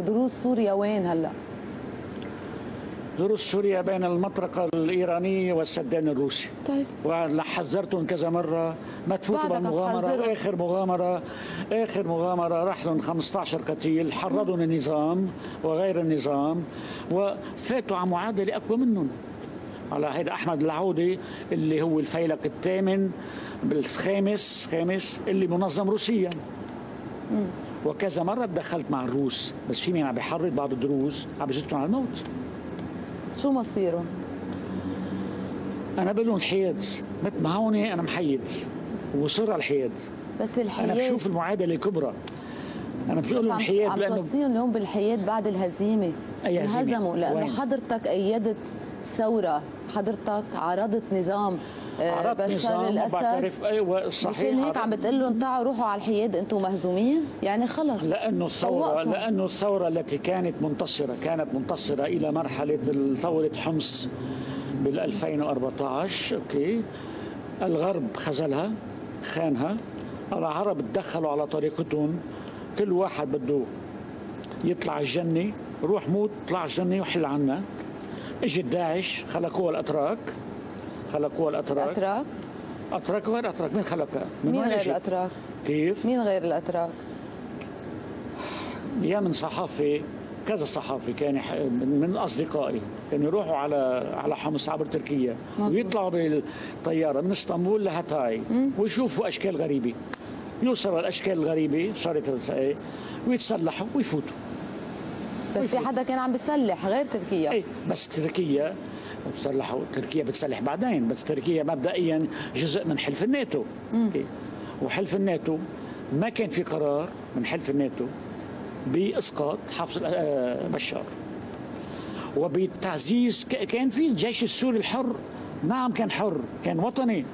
دروس سوريا وين هلا؟ دروس سوريا بين المطرقة الإيرانية والسدان الروسي. طيب. وحذرتهم كذا مرة. ما تفوتوا بالمغامرة. آخر مغامرة. آخر مغامرة. راح لهم 15 قتيل. حرضوا النظام وغير النظام. وفاتوا على معادلة أقوى منهم. على هيدا أحمد العودي اللي هو الفيلق الثامن بالخامس خامس اللي منظم روسيا. وكذا مرة تدخلت مع الروس بس في مين عم بيحرض بعض الدروس؟ عم بيزتهم على الموت. شو مصيرهم؟ أنا بقول لهم حياد. مثل ما هون أنا محيد. وصر على الحياد. بس الحياد بشوف المعادلة الكبرى. أنا بقول لهم عم- حياد عم لأنه توصيهم اليوم بالحياد بعد الهزيمة. أي هزيمة؟ انهزموا وين؟ حضرتك أيدت ثورة حضرتك عرضت نظام. عرضت بشار نظام الأسد أيوه مشان صحيح هيك عم بتقول لهم تعالوا روحوا على الحياد أنتم مهزومين؟ يعني خلص لأنه الثوره. لأنه الثورة التي كانت منتصرة كانت منتصرة إلى مرحلة ثورة حمص بال 2014 أوكي. الغرب خذلها خانها. العرب تدخلوا على طريقتهم. كل واحد بده يطلع الجنة روح موت طلع الجنة وحل عنا اجت داعش خلقوها الأتراك. خلقوها الأتراك الأتراك أتراك وغير أتراك مين خلقها؟ من مين غير؟ الأتراك؟ كيف؟ مين غير الأتراك؟ يا من صحافي كذا صحافي كان من أصدقائي كانوا يروحوا على على حمص عبر تركيا مظبوط. ويطلعوا بالطيارة من إسطنبول لهاتاي ويشوفوا أشكال غريبة يوصلوا الأشكال الغريبة صارت إيه، ويتسلحوا ويفوتوا بس في حدا كان عم بيسلح غير تركيا اي بس تركيا بتسلحوا تركيا بتسلح بعدين بس تركيا مبدئيا جزء من حلف الناتو. وحلف الناتو ما كان في قرار من حلف الناتو بإسقاط حفظ آه، بشار. وبتعزيز كان في الجيش السوري الحر. نعم كان حر كان وطني.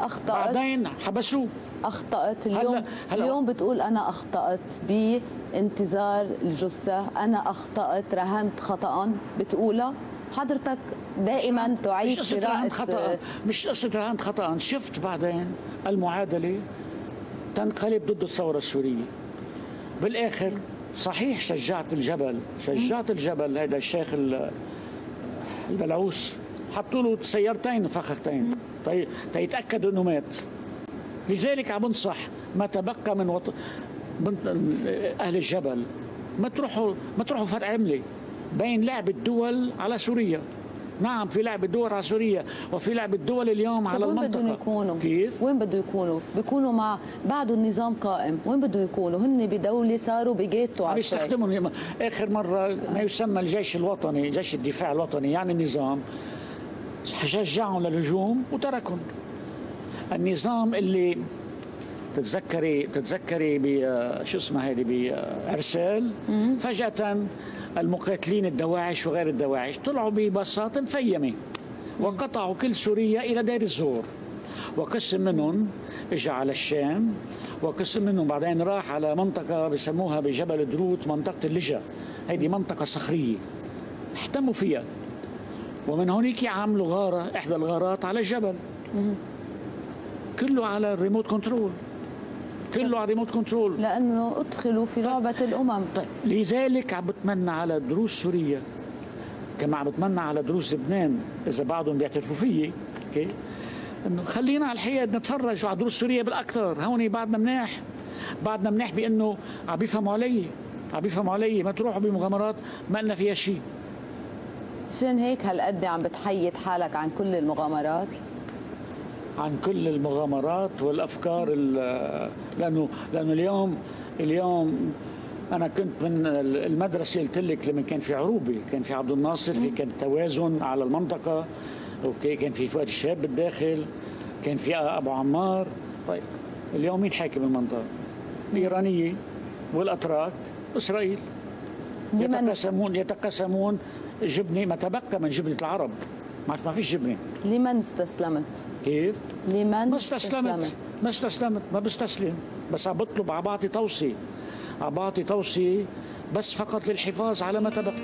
أخطأت. بعدين حبسوه. أخطأت. اليوم هلا- هلا- اليوم بتقول أنا أخطأت بانتظار الجثة. أنا أخطأت رهنت خطا بتقولها؟ حضرتك دائما تعيد مش قصة رهنت خطأ مش قصة رهنت خطأ. شفت بعدين المعادلة تنقلب ضد الثورة السورية. بالآخر صحيح شجعت الجبل شجعت الجبل هذا الشيخ ال- البلعوس حطوا له سيارتين فخختين تي- تيتأكدوا إنه مات. لذلك عم بنصح ما تبقى من وط... من أهل الجبل. ما تروحوا ما تروحوا فرق عملة. بين لعب الدول على سوريا نعم في لعب الدول على سوريا وفي لعب الدول اليوم على طب وين المنطقة بدهم يكونوا؟ كيف؟ وين بده يكونوا؟ بيكونوا مع بعده النظام قائم، وين بده يكونوا؟ هن بدولة صاروا على الشيء يستخدموا آخر مرة ما يسمى الجيش الوطني جيش الدفاع الوطني يعني النظام شجعهم للهجوم وتركهم النظام اللي تتذكري تتذكري ب شو اسمها هذه بعرسال فجأة المقاتلين الدواعش وغير الدواعش طلعوا ببساطة مفيمة وقطعوا كل سوريا إلى دير الزور. وقسم منهم اجى على الشام وقسم منهم بعدين راح على منطقة بسموها بجبل دروت منطقة اللجا. هذه منطقة صخرية. احتموا فيها. ومن هونيك عملوا غارة إحدى الغارات على الجبل. كله على ال remote control. كله على ال remote control لأنه أدخلوا في لعبة الأمم. طيب لذلك عم بتمنى على دروز سوريا كما عم بتمنى على دروز لبنان إذا بعضهم بيعترفوا فيي. okay؟ إنه خلينا على الحياد نتفرج على دروز سوريا بالأكثر. هون بعدنا مناح بعدنا مناح بإنه عم بيفهموا علي. عم بيفهموا علي. ما تروحوا بمغامرات ما لنا فيها شيء عشان هيك هالقد عم بتحيد حالك عن كل المغامرات؟ عن كل المغامرات والأفكار ال- لأنه لأنه اليوم اليوم أنا كنت من المدرسة قلت لك لما كان في عروبة كان في عبد الناصر في كان توازن على المنطقة أوكي كان في فؤاد الشاب بالداخل كان في أبو عمار. طيب اليوم مين حاكم المنطقة؟ الإيرانية والأتراك اسرائيل لمن؟ يتقاسمون يتقاسمون جبنه ما تبقى من جبنة العرب. ما فيش جبنه لمن استسلمت؟ كيف؟ لمن ما استسلمت. ما استسلمت. ما بستسلم. بس عم بطلب عم بعطي توصيه عم بعطي توصيه بس فقط للحفاظ على ما تبقى.